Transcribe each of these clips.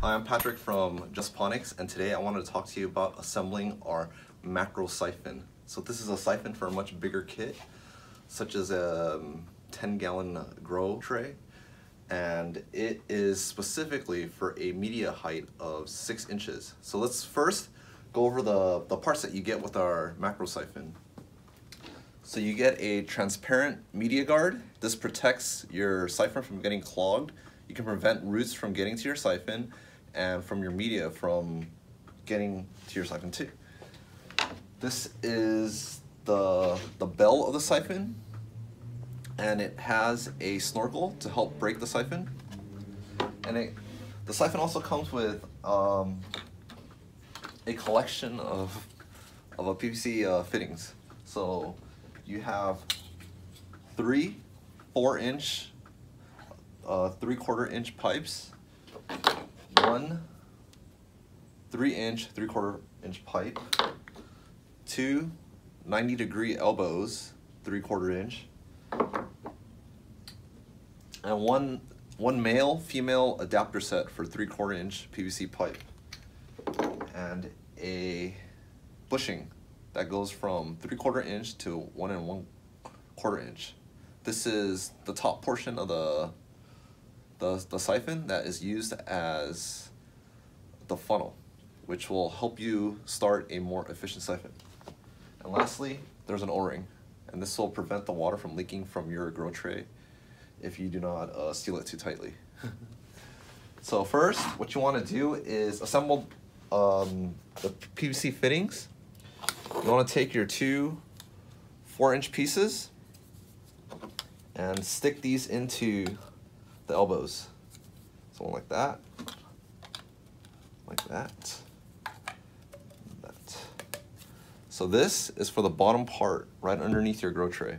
Hi, I'm Patrick from Justponics, and today I wanted to talk to you about assembling our macro siphon. So this is a siphon for a much bigger kit, such as a 10 um, gallon grow tray, and it is specifically for a media height of six inches. So let's first go over the, the parts that you get with our macro siphon. So you get a transparent media guard. This protects your siphon from getting clogged. You can prevent roots from getting to your siphon and from your media from getting to your siphon too. This is the, the bell of the siphon and it has a snorkel to help break the siphon. And it, the siphon also comes with um, a collection of, of a PVC uh, fittings. So you have three four inch, uh, three quarter inch pipes, one three inch, three quarter inch pipe, two 90 degree elbows, three quarter inch, and one one male female adapter set for three quarter inch PVC pipe. And a bushing that goes from three quarter inch to one and one quarter inch. This is the top portion of the, the, the siphon that is used as the funnel, which will help you start a more efficient siphon. And lastly, there's an O-ring, and this will prevent the water from leaking from your grow tray if you do not uh, seal it too tightly. so first, what you want to do is assemble um, the PVC fittings. You want to take your two four inch pieces and stick these into the elbows. So one like that, like that, that. So this is for the bottom part, right underneath your grow tray.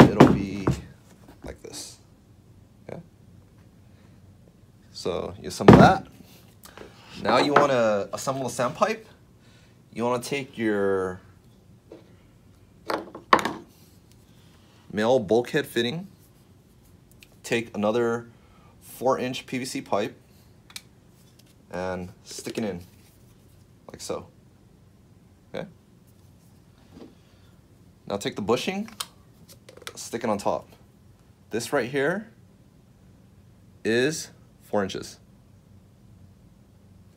It'll be like this, okay? So you assemble that. Now you want to assemble a standpipe. You want to take your male bulkhead fitting, take another 4 inch PVC pipe and stick it in like so. Okay? Now take the bushing, stick it on top. This right here is 4 inches.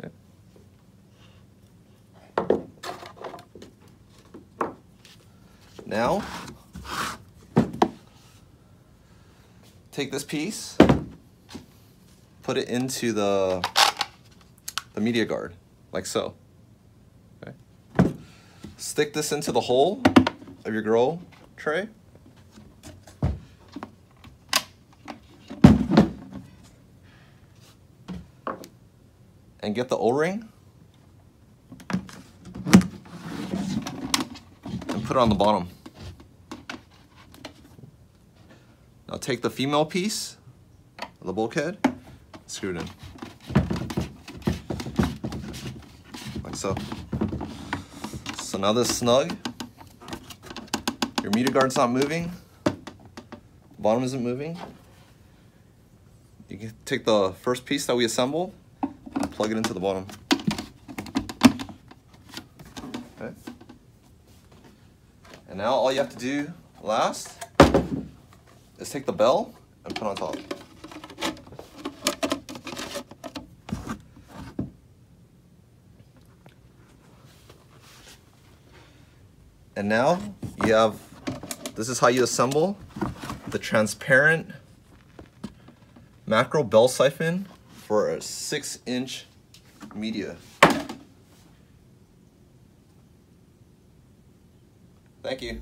Okay. Now, take this piece, put it into the, the media guard, like so. Okay. Stick this into the hole of your grow tray. And get the O-ring And put it on the bottom. Take the female piece the bulkhead, screw it in. Like so. So now this snug, your media guard's not moving, bottom isn't moving. You can take the first piece that we assemble, plug it into the bottom. And now all you have to do last is take the bell and put on top. And now you have, this is how you assemble the transparent macro bell siphon for a six inch media. Thank you.